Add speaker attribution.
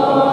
Speaker 1: Oh.